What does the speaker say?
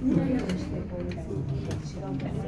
イようラしてこうみたいな違う